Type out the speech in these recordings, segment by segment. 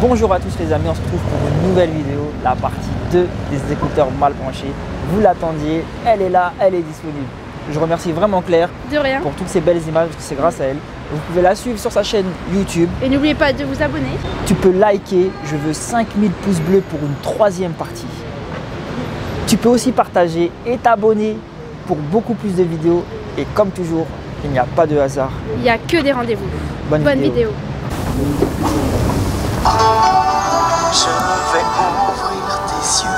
Bonjour à tous les amis, on se retrouve pour une nouvelle vidéo, la partie 2 des écouteurs mal branchés. Vous l'attendiez, elle est là, elle est disponible. Je remercie vraiment Claire de rien. pour toutes ces belles images, que c'est grâce à elle. Vous pouvez la suivre sur sa chaîne YouTube. Et n'oubliez pas de vous abonner. Tu peux liker, je veux 5000 pouces bleus pour une troisième partie. Tu peux aussi partager et t'abonner pour beaucoup plus de vidéos. Et comme toujours, il n'y a pas de hasard. Il n'y a que des rendez-vous. Bonne, vidéo. vais ouvrir tes yeux.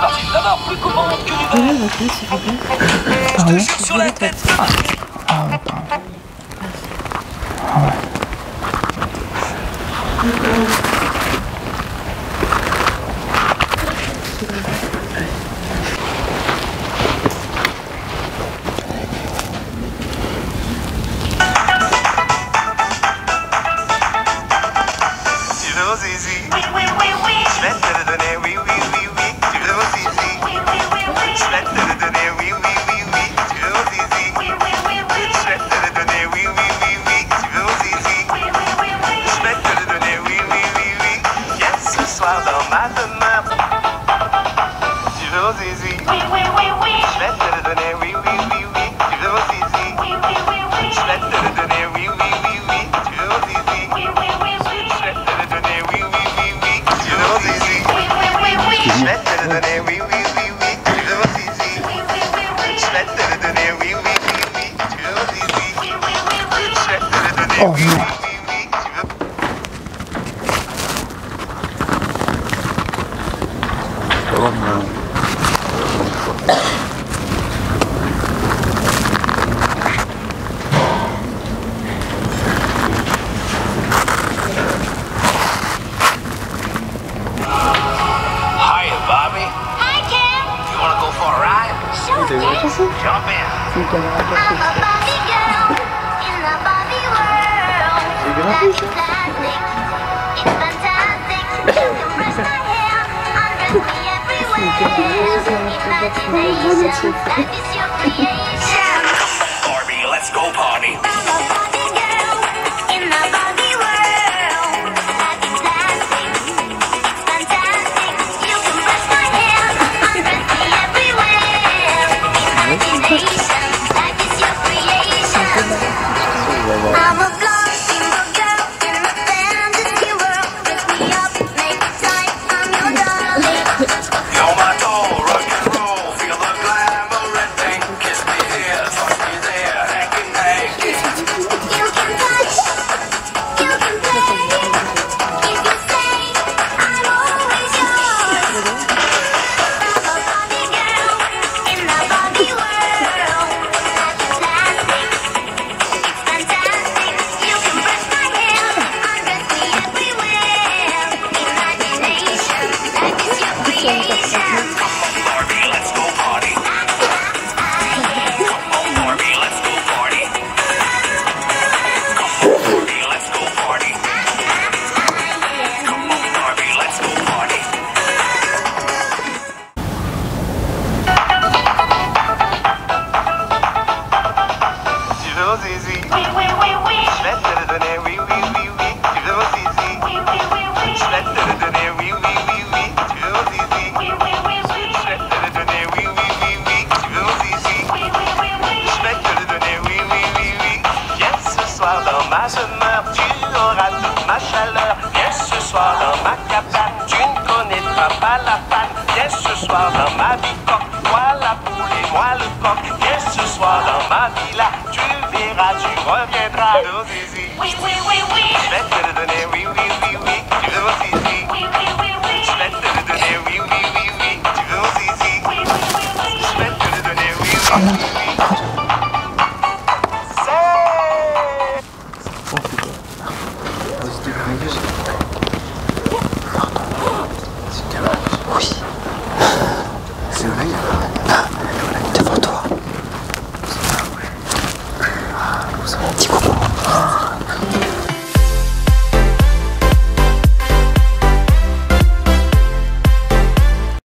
parti de là-bas, plus que du. Ah ouais, Je te sur la tête. Ah, ah ouais. Ah ouais. Oh, no. too. Is it? Jump in. I'm a Barbie girl in the Barbie world. You gonna do that? Imagination, that is your Have a Je vais te le donner, oui, oui, oui, oui, tu veux zizi. Je souhaite te le donner, oui, oui, oui, oui, tu veux. Je te le donner, oui, oui, oui, oui. Viens ce soir dans ma demeure, tu auras toute ma chaleur. Viens ce soir dans ma cabane, Tu ne connaîtras pas la femme. Viens ce soir dans ma vie, moi la poule et moi le coq. Viens ce soir dans ma villa. là. verras, tu reviendras nos